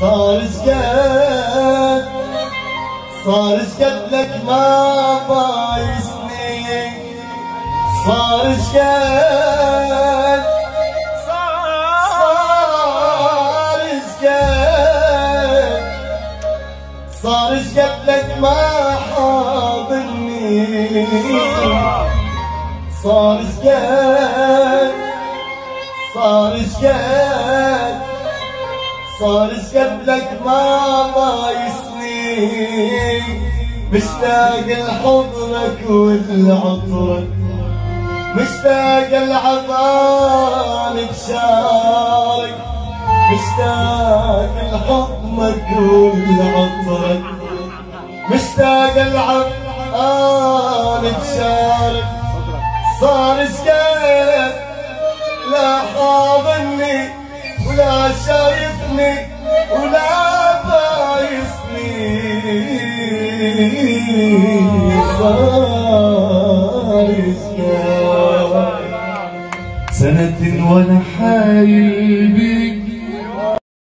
صار شقد صار شقد لك ما بايسني صار شقد صار شقد صار شقد لك ما حاضني صار شقد صار شقد صار قبلك ما بايسني مشتاق لحضنك والعطرك مشتاق العطان بشارك. مشتاق لحضنك والعطرك مشتاق العطان بشارك. صار شقد لا حاضني. ولا شايفني ولا بايسني. صار سنة وأنا حايل